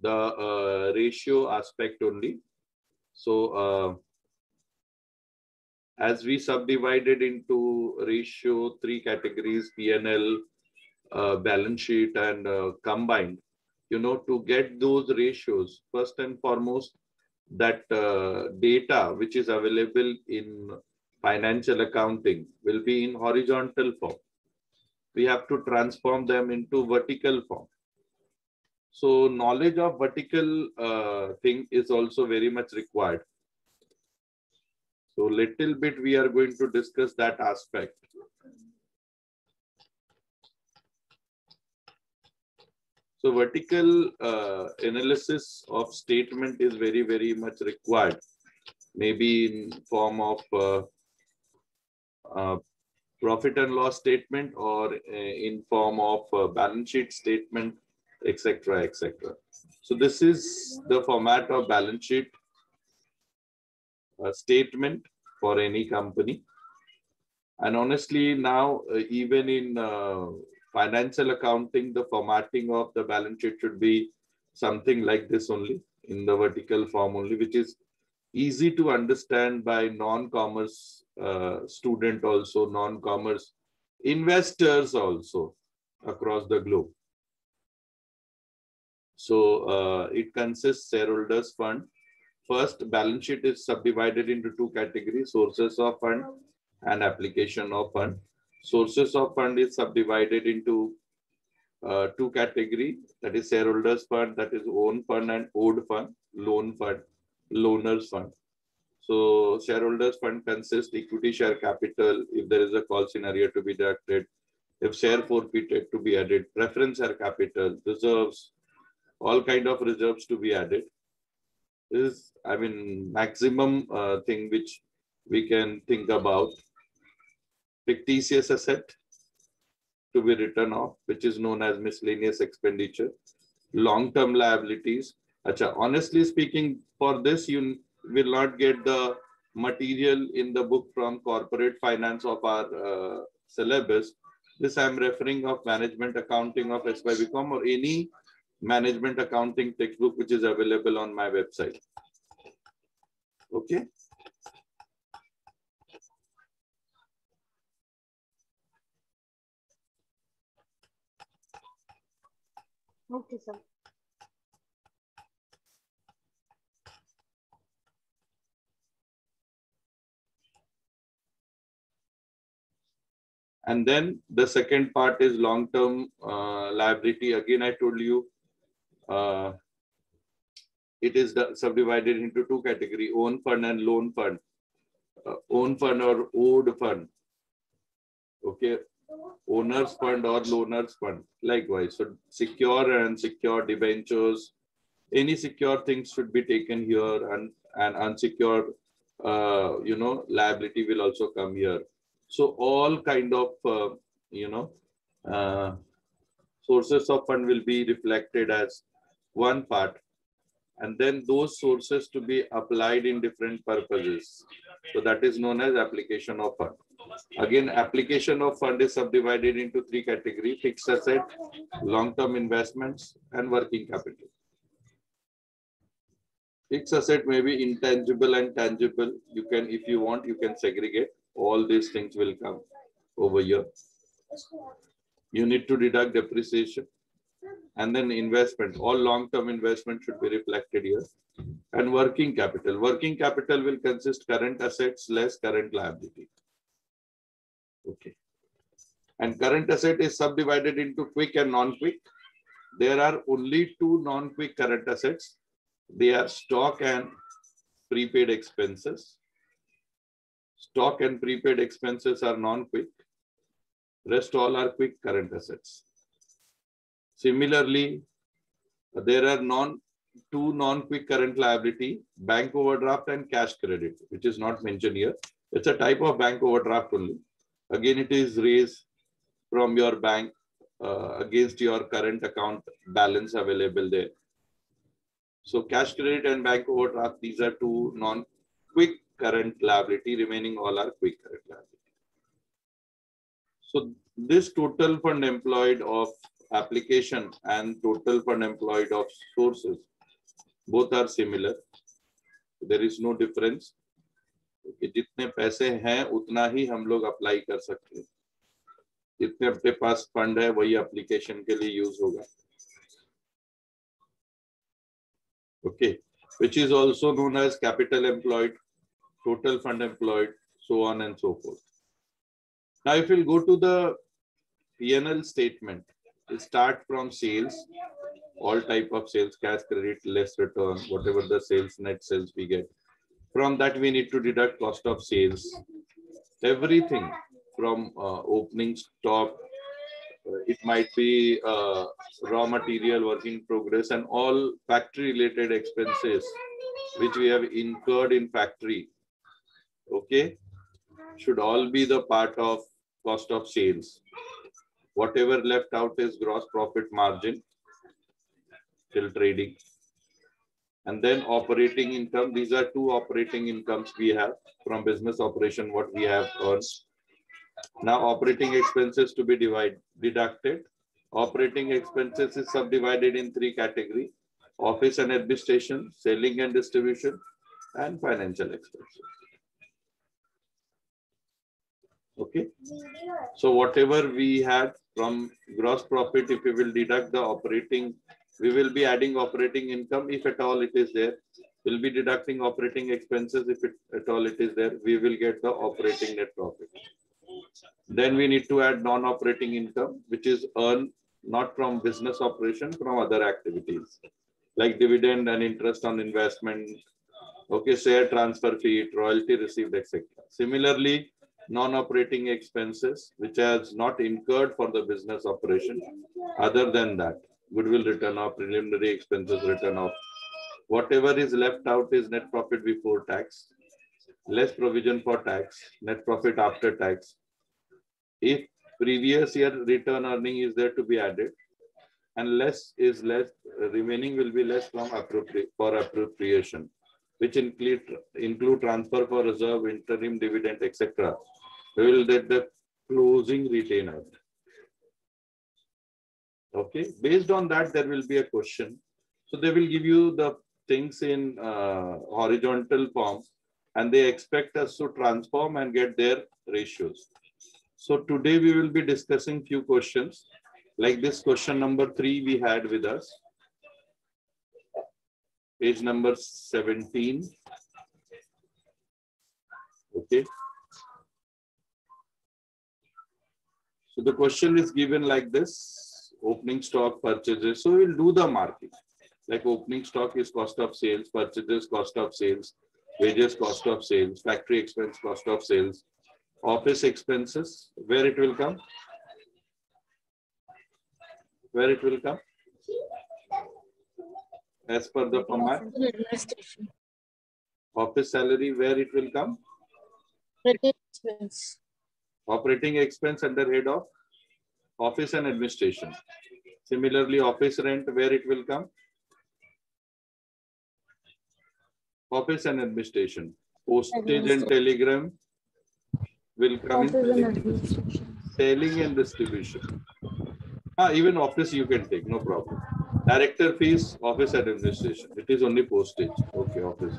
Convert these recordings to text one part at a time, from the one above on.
the uh, ratio aspect only. So uh, as we subdivided into ratio three categories, PNL, uh, balance sheet and uh, combined, you know, to get those ratios, first and foremost, that uh, data which is available in financial accounting will be in horizontal form. We have to transform them into vertical form. So knowledge of vertical uh, thing is also very much required. So little bit we are going to discuss that aspect. So vertical uh, analysis of statement is very, very much required. Maybe in form of uh, uh, profit and loss statement or uh, in form of uh, balance sheet statement, etc., etc. So this is the format of balance sheet uh, statement for any company. And honestly, now even in financial accounting, the formatting of the balance sheet should be something like this only in the vertical form only, which is easy to understand by non-commerce uh, student also, non-commerce investors also across the globe. So uh, it consists shareholders fund. First, balance sheet is subdivided into two categories, sources of fund and application of fund. Sources of fund is subdivided into uh, two category, that is shareholders fund, that is own fund and owed fund, loan fund, loaners fund. So shareholders fund consists equity share capital if there is a call scenario to be deducted, if share forfeited to be added, preference share capital, reserves, all kind of reserves to be added. This is, I mean, maximum uh, thing which we can think about fictitious asset to be written off, which is known as miscellaneous expenditure, long-term liabilities. Achha, honestly speaking, for this, you will not get the material in the book from corporate finance of our uh, syllabus. This I'm referring of management accounting of SYBCom or any management accounting textbook which is available on my website. Okay. Okay, sir. And then the second part is long-term uh, liability. Again, I told you uh, it is subdivided into two category, own fund and loan fund. Uh, own fund or owed fund. Okay, owners fund or loaners fund likewise so secure and secure debentures any secure things should be taken here and and unsecured uh, you know liability will also come here so all kind of uh, you know uh, sources of fund will be reflected as one part and then those sources to be applied in different purposes so that is known as application of fund Again, application of fund is subdivided into three categories, fixed asset, long-term investments, and working capital. Fixed asset may be intangible and tangible. You can, if you want, you can segregate. All these things will come over here. You need to deduct depreciation. And then investment, all long-term investment should be reflected here. And working capital. Working capital will consist current assets less current liability. Okay. And current asset is subdivided into quick and non-quick. There are only two non-quick current assets. They are stock and prepaid expenses. Stock and prepaid expenses are non-quick. Rest all are quick current assets. Similarly, there are non two non-quick current liability, bank overdraft and cash credit, which is not mentioned here. It's a type of bank overdraft only. Again, it is raised from your bank uh, against your current account balance available there. So cash credit and bank overdraft, these are two non-quick current liability, remaining all are quick current liability. So this total fund employed of application and total fund employed of sources. Both are similar. There is no difference. कि जितने पैसे हैं, उतना ही हम लोग apply कर सकते हैं। जितने अपने पास फंड है, वही एप्लीकेशन के लिए यूज़ होगा। Okay which is also known as capital employed total fund employed so on and so forth I if will go to the N L statement we start from sales. All type of sales cash credit less return whatever the sales net sales we get. From that we need to deduct cost of sales. Everything from uh, opening stock uh, it might be uh, raw material work in progress and all factory related expenses which we have incurred in factory okay should all be the part of cost of sales whatever left out is gross profit margin till trading and then operating income these are two operating incomes we have from business operation what we have earned now operating expenses to be divided deducted. Operating expenses is subdivided in three categories. Office and administration, selling and distribution, and financial expenses. Okay. So whatever we had from gross profit, if we will deduct the operating, we will be adding operating income if at all it is there. We'll be deducting operating expenses if it, at all it is there. We will get the operating net profit. Then we need to add non-operating income, which is earned not from business operation, from other activities like dividend and interest on investment, okay, share transfer fee, royalty received, etc. Similarly, non-operating expenses, which has not incurred for the business operation. Other than that, goodwill written off, preliminary expenses written off. Whatever is left out is net profit before tax, less provision for tax, net profit after tax, if previous year return earning is there to be added and less is less remaining will be less from for appropriation which include include transfer for reserve interim dividend etc we will get the closing retainer okay based on that there will be a question so they will give you the things in uh, horizontal form and they expect us to transform and get their ratios so today we will be discussing few questions like this question number three we had with us. Page number 17. Okay. So the question is given like this, opening stock purchases. So we'll do the marking. Like opening stock is cost of sales, purchases cost of sales, wages cost of sales, factory expense cost of sales, office expenses, where it will come? Where it will come? As per the format. Office salary, where it will come? Credit expense. Operating expense under head of office and administration. Similarly, office rent, where it will come? Office and administration. Postage and telegram, will come Office and in administration. selling and distribution. Ah, even office you can take, no problem. Director fees, office and administration. It is only postage. Okay, office.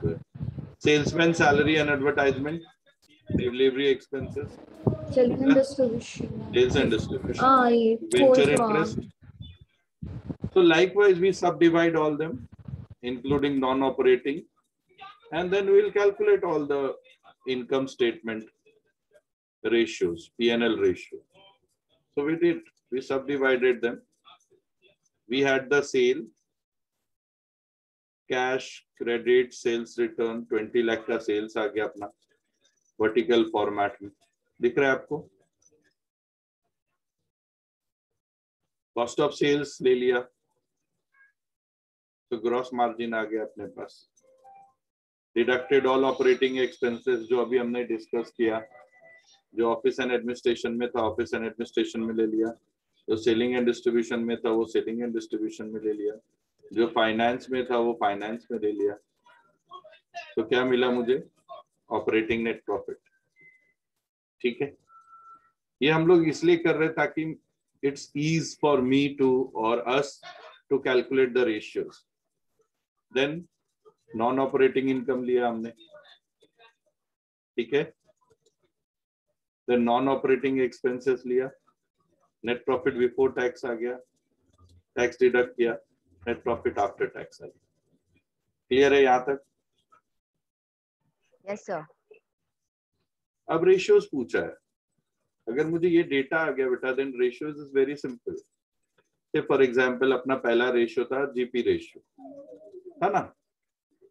Salesman salary and advertisement, delivery expenses. Sales and distribution. Sales and distribution. Ah, Debenture interest. So likewise, we subdivide all them, including non-operating. And then we'll calculate all the income statement ratios, PNL ratio. So we did, we subdivided them. We had the sale, cash, credit, sales return, 20 lakh ka sales vertical format में. दिख रहा है आपको? Cost of sales ले लिया. तो gross margin आ गया अपने पास. Deducted all operating expenses, जो अभी हमने डिस्कस किया. जो ऑफ़िस एंड एडमिनिस्ट्रेशन में था ऑफ़िस एंड एडमिनिस्ट्रेशन में ले लिया जो सेलिंग एंड डिस्ट्रीब्यूशन में था, वो सेलिंग एंड डिस्ट्रीब्यूशन में ले लिया जो फाइनेंस में था, वो फाइनेंस में ले लिया तो क्या मिला मुझे ऑपरेटिंग नेट प्रॉफिट ठीक है? ये हम लोग इसलिए कर रहे ताकि it's ease for me to और us to calculate the ratios then non operating income लिया हमने। ठीक है? देन नॉन ऑपरेटिंग एक्सपेंसेस लिया। नेट प्रॉफिट बिफोर टैक्स आ गया। टैक्स डिडक्ट किया। नेट प्रॉफिट आफ्टर टैक्स आ गया। क्लियर है यहाँ तक? Yes, sir. अब रेशियोज पूछा है। अगर मुझे ये डेटा आ गया बेटा then ratios is very simple for example अपना पहला रेशियो था जीपी रेशियो था ना?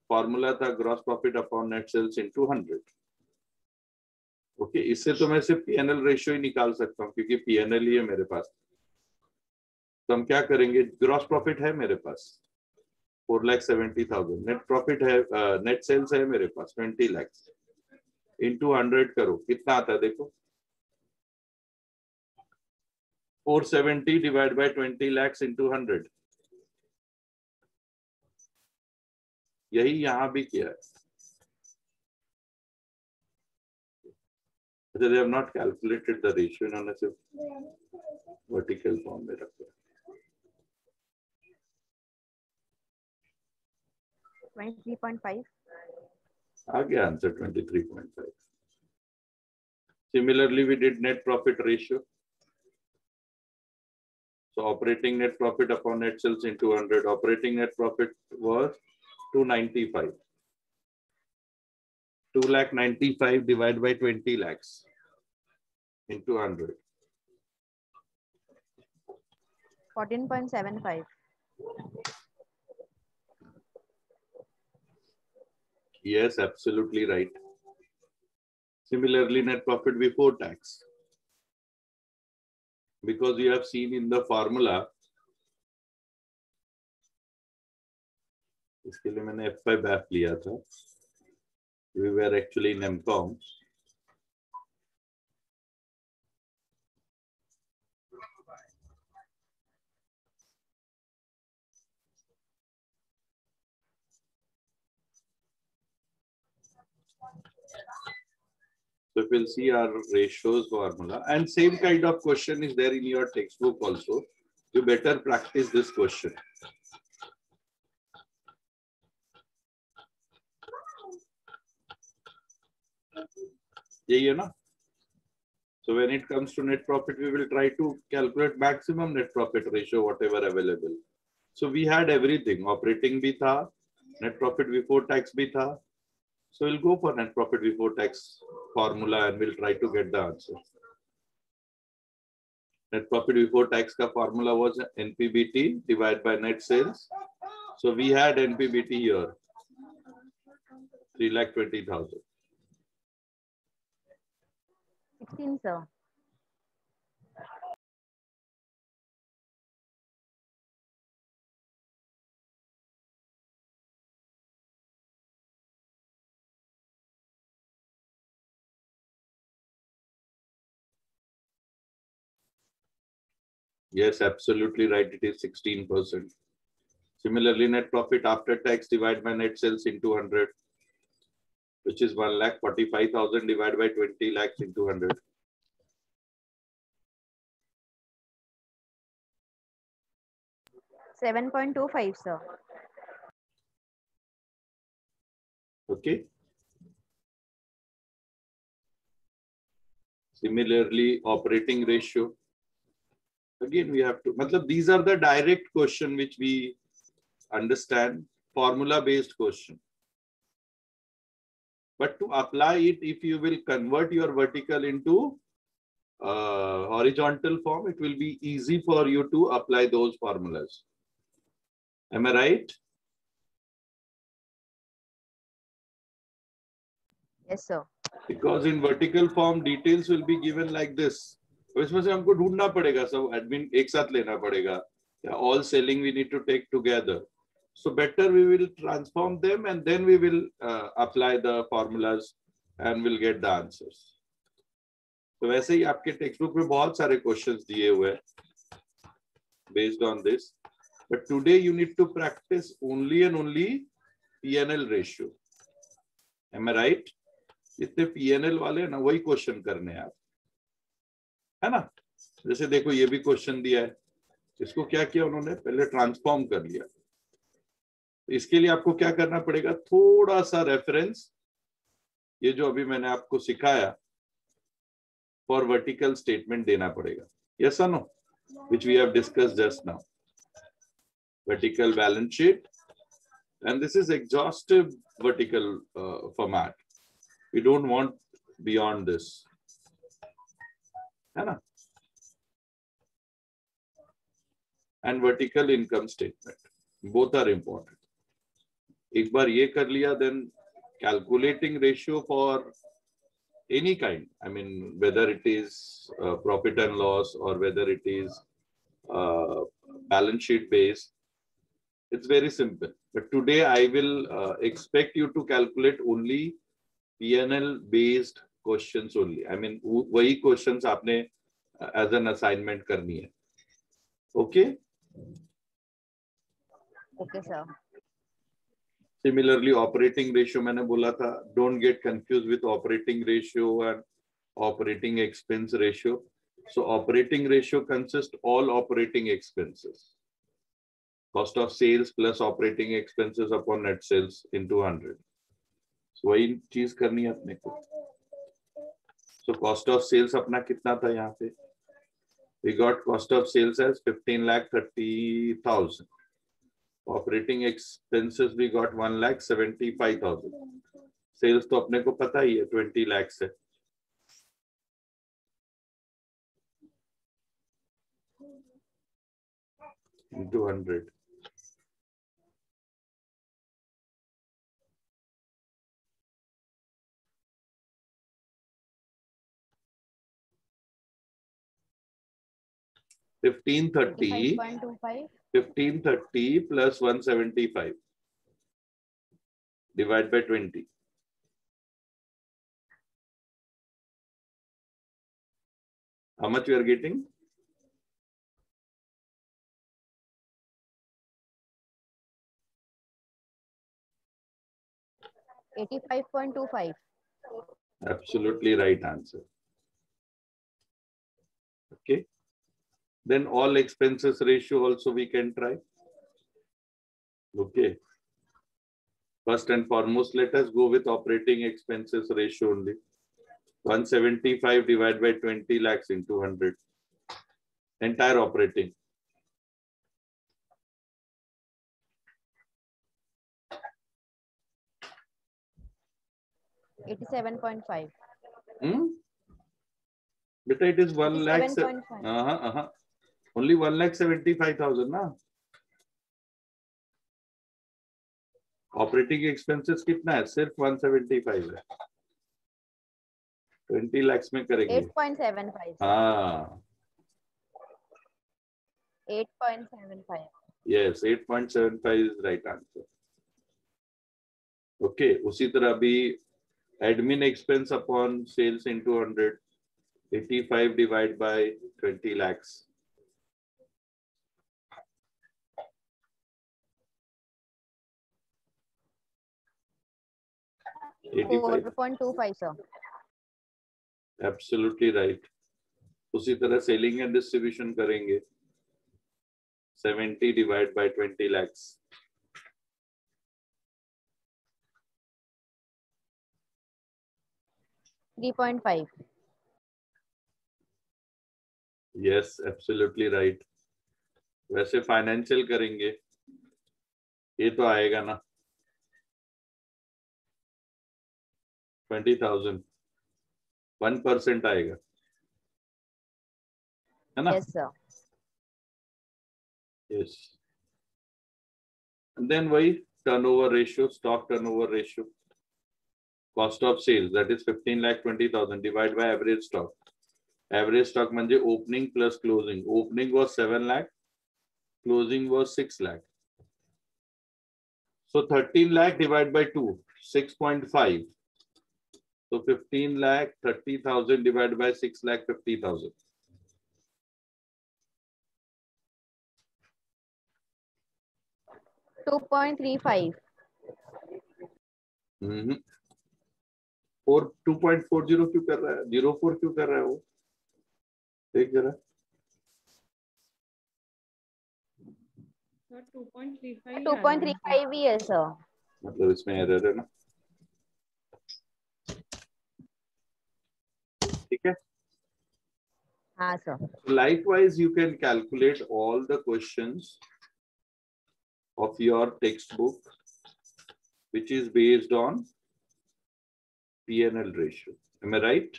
फॉर्मूला था gross profit upon net sales into hundred okay इससे तो मैं सिर्फ़ पीएनएल रेशियो ही निकाल सकता हूँ क्योंकि पीएनएल ही है मेरे पास। तो हम क्या करेंगे? ग्रॉस प्रॉफिट है मेरे पास। Four lakh seventy thousand. Net profit है नेट सेल्स है मेरे पास ट्वेंटी लैक्स इंटू हंड्रेड करो कितना आता है देखो? 470 divided by 20 lakhs into 100 यही यहाँ भी किया है। they have not calculated the ratio इन्होंने सिर्फ़ vertical form में रखा 23.5. Aage answer 23.5. Similarly, we did net profit ratio. So operating net profit upon net sales in 200. Operating net profit was 295. 2 lakh 95 divided by 20 lakhs into 100. 14.75. Yes, absolutely right. Similarly, net profit before tax. Because you have seen in the formula, इसके लिए मैंने F five app लिया था we were actually in MCOM. So if we'll see our ratios formula and same kind of question is there in your textbook also. You better practice this question. यही है ना so when it comes to net profit we will try to calculate maximum net profit ratio whatever available so we had everything operating bhi tha net profit before tax bhi tha so we'll go for net profit before tax formula and we'll try to get the answer. Net profit before tax ka formula was npbt divided by net sales. So we had npbt here 3 lakh 20000 16, sir. Yes, absolutely right. It is 16%. Similarly, net profit after tax divided by net sales into 100, which is 1 lakh 45,000 divided by 20 lakhs into 100. Seven point two five, sir. Okay. Similarly, operating ratio. Again, we have to, matlab, these are the direct question which we understand, formula based question. But to apply it, if you will convert your vertical into uh, horizontal form, it will be easy for you to apply those formulas. Am I right? Yes, sir. because in vertical form details will be given like this तो उसमें से हमको ढूंढना पड़ेगा, सब admin एक साथ लेना पड़ेगा। All selling we need to take together so better we will transform them and then we will apply the formulas and will get the answers तो वैसे ही आपके टेक्स्ट बुक में बहुत सारे क्वेश्चन दिए हुए based on this but today you need to practice only and only P N L ratio M A right जितने P N L वाले ना, वही क्वेश्चन करने हैं आप। है ना? जैसे देखो ये भी क्वेश्चन दिया है। इसको क्या किया उन्होंने? पहले ट्रांसफॉर्म कर लिया। इसके लिए आपको क्या करना पड़ेगा? थोड़ा सा रेफरेंस ये जो अभी मैंने आपको सिखाया फॉर वर्टिकल स्टेटमेंट देना पड़ेगा। Yes no which we have discuss just now balance sheet. And this is exhaustive vertical uh, format. We don't want beyond this. है ना and vertical income statement both are important एक बार ये कर लिया then calculating ratio for any kind i mean whether it is uh, profit and loss or whether it is uh, balance sheet based it's very simple. But today I will uh, expect you to calculate only PNL based questions only I mean वही questions आपने as an assignment करनी है. Okay okay sir similarly operating ratio मैंने बोला था don't get confuse with operating ratio and operating expense ratio so operating ratio consist all operating expenses cost of sales plus operating expenses upon net sales into hundred वही चीज़ करनी है अपने को. तो कॉस्ट ऑफ़ सेल्स अपना कितना था यहाँ पे? We got cost of sales as fifteen lakh thirty thousand operating expenses we got one lakh seventy five thousand sales तो अपने को पता ही है ट्वेंटी लैक्स है to hundred 1530 1530 plus 175 divide by 20 how much we are getting Eighty-five point two five. Absolutely right answer. Okay. Then all expenses ratio also we can try. Okay. First and foremost, let us go with operating expenses ratio only. 175 divided by 20 lakhs into 100. Entire operating. Eighty-seven point five. Hmm? But it is 1 lakh. Point five. Uh-huh, uh-huh. only 1 lakh 75,000 ना operating expenses कितना है? सिर्फ़ 175 है। 20 लैक्स में करेंगे। 8.75 हाँ। 8.75 yes yes, 8.75 is right answer okay उसी तरह भी admin expense upon sales into 100 85 divide by 20 lakhs absolutely right उसी तरह सेलिंग एंड डिस्ट्रीब्यूशन करेंगे। 70 divide by 20 lakhs three point five yes absolutely right वैसे फाइनेंशियल करेंगे। ये तो आएगा ना। ट्वेंटी थाउज़ेंड वन परसेंट आएगा। है ना? Yes yes. देन वही turnover ratio stock turnover ratio cost of sales that is 15 lakh 20000 divide by average stock average stock म्हणजे opening plus closing opening was seven lakh closing was six lakh so 13 lakh divide by 2 6.5 तो fifteen lakh thirty thousand divide by six lakh fifty thousand two point three five और two point four zero क्यों कर रहा है? Zero four क्यों कर रहा है वो? देख जरा। Two point three five two point three five भी है। सर मतलब इसमें एरर है ना। ठीक है? Likewise you can calculate all the question of your text book which is based on P N L ratio M A right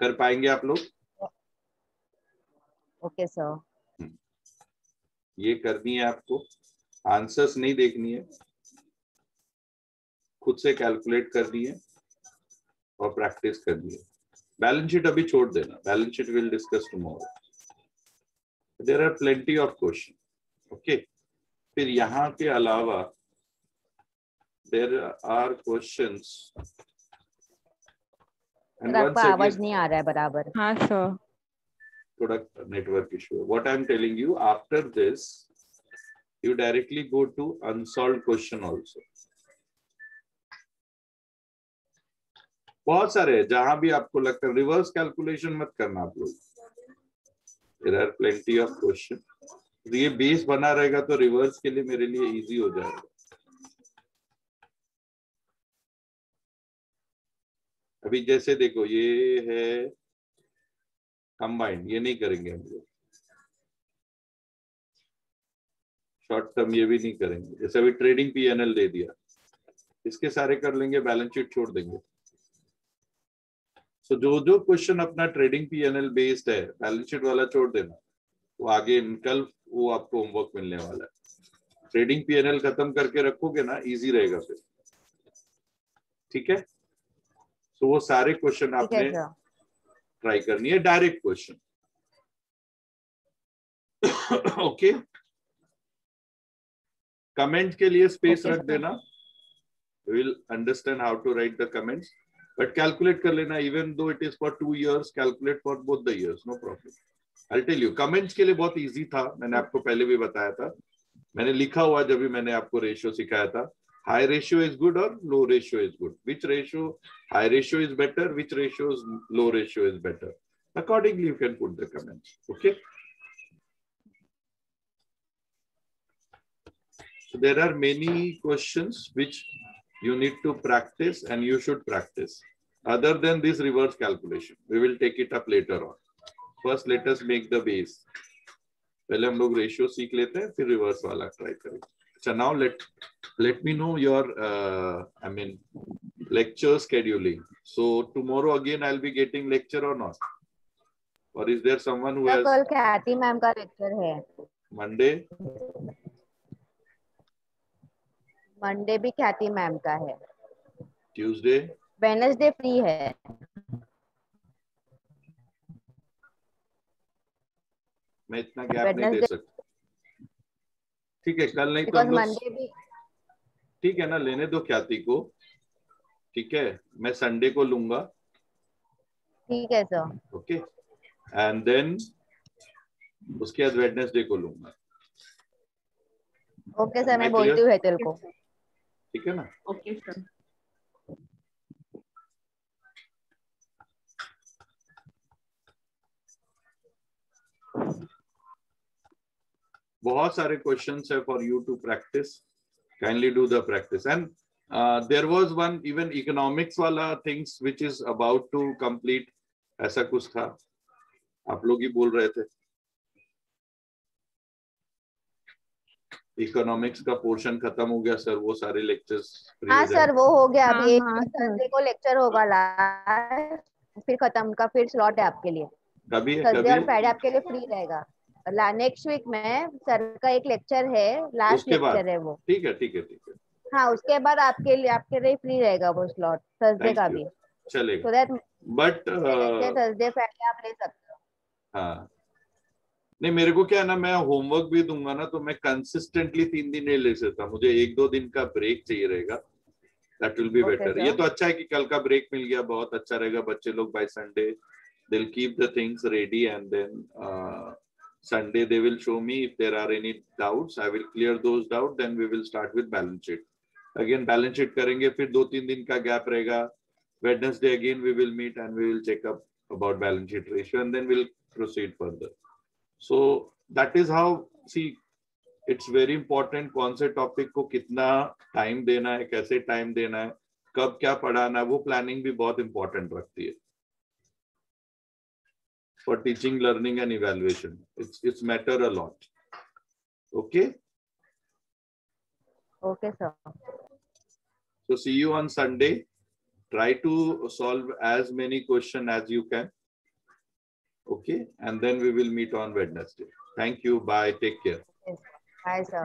कर पाएँगे आप लोग ओके सर ये करनी है आपको आंसर्स नहीं देखनी है खुद से कैलकुलेट करनी है और प्रैक्टिस करनी है। बैलेंस शीट अभी छोड़ देना। Balance sheet will discuss tomorrow there are plenty of question okay फिर यहाँ के अलावा देर आर क्वेश्चन आवाज़ नहीं आ रहा है बराबर। हाँ सर थोड़ा नेटवर्क इशू है what I am telling you after this you directly go to unsolved question also. बहुत सारे जहाँ भी आपको लगता है रिवर्स कैलकुलेशन मत करना आप लोग। There are plenty of question ये बेस बना रहेगा तो रिवर्स के लिए मेरे लिए इजी हो जाएगा। अभी जैसे देखो, ये है कंबाइंड ये नहीं करेंगे हम लोग। शॉर्ट टर्म ये भी नहीं करेंगे। जैसे अभी ट्रेडिंग पीएनएल दे दिया। इसके सारे कर लेंगे बैलेंस शीट छोड़ देंगे। सो जो जो क्वेश्चन अपना ट्रेडिंग पीएनएल बेस्ड है। बैलेंस शीट वाला छोड़ देना। वो आगे कल वो आपको होमवर्क मिलने वाला है। ट्रेडिंग पीएनएल खत्म करके रखोगे ना इजी रहेगा फिर। ठीक है? सो so, वो सारे क्वेश्चन आपने ट्राई करनी है। डायरेक्ट क्वेश्चन ओके कमेंट के लिए स्पेस Okay, रख देना। Will understand how to write the comments but calculate कर लेना even though it is for two years calculate for both the years no problem I tell you comments के लिए बहुत easy था, मैंने आपको पहले भी बताया था। मैंने लिखा हुआ जब भी मैंने आपको रेशियो सिखाया था हाई रेशियो इज़ गुड और low ratio is good which ratio high ratio is better which ratio is low ratio is better accordingly you can put the comments okay there are many question which you need to practice and you should practice other than this reverse calculation we will take it up later on first let us make the base पहले हम लोग ratio सीख लेते हैं फिर reverse वाला try करेंगे अच्छा now let let me know your uh, i mean lecture scheduling so tomorrow again i'll be getting lecture or not or is there someone who sir has कल ख्याति मैम का लेक्चर है monday Monday भी ख्याति ma'am का है। Tuesday? Wednesday free है। मैं इतना गैप नहीं दे सकता। ठीक है कल नहीं तो हम लोग मंडे भी ठीक है ना लेने दो ख्याति को। ठीक है मैं संडे को लूँगा। ठीक है सर ओके एंड देन उसके बाद वेडनेसडे को लूँगा। ओके सर मैं बोलती? हूँ हेतल को। ठीक है ना? ओके सर बहुत सारे क्वेश्चन है for you to practice kindly do the practice and there was one even economics वाला things which is about to complete ऐसा कुछ था। आप लोग ही बोल रहे थे। इकोनॉमिक्स का पोर्शन खत्म हो गया सर वो सारे लेक्चर्स हाँ सर वो हो गया हाँ, अभी एक हाँ, थर्सडे को लेक्चर होगा लास्ट फिर खत्म का फिर स्लॉट है आपके लिए। कभी है थर्सडे और फ्राइडे आपके लिए फ्री रहेगा। नेक्स्ट वीक में सर का एक लेक्चर है लास्ट लेक्चर है वो। ठीक है ठीक है ठीक है। हाँ उसके बाद आपके लिए आपके लिए फ्री रहेगा वो स्लॉट थर्सडे का भी। चलेगा। बट थर्सडे फ्राइडे आप ले सकते हो। हाँ। नहीं मेरे को क्या है ना मैं होमवर्क भी दूँगा ना तो मैं कंसिस्टेंटली तीन दिन नहीं ले सकता। मुझे एक दो दिन का ब्रेक चाहिए रहेगा। दैट विल बी बेटर ये तो अच्छा है कि कल का ब्रेक मिल गया बहुत अच्छा रहेगा। बच्चे लोग by Sunday they keep the things ready and then Sunday they will show me if there are any doubt I will clear those doubt then we will start with balance sheet again balance sheet करेंगे फिर दो तीन दिन का gap रहेगा। Wednesday again we will meet and we will checkup about balance sheet ratio and then will proceed further so that is how see it's very important कौन से topic को कितना टाइम देना है कैसे टाइम देना है कब क्या पढ़ाना है वो प्लानिंग भी बहुत इंपॉर्टेंट रखती है for teaching learning and evaluation it's it's matter a lot okay Okay, sir. So see you on Sunday. Try to solve as many questions as you can. Okay, and then we will meet on Wednesday. Thank you. Bye. Take care. Bye, sir.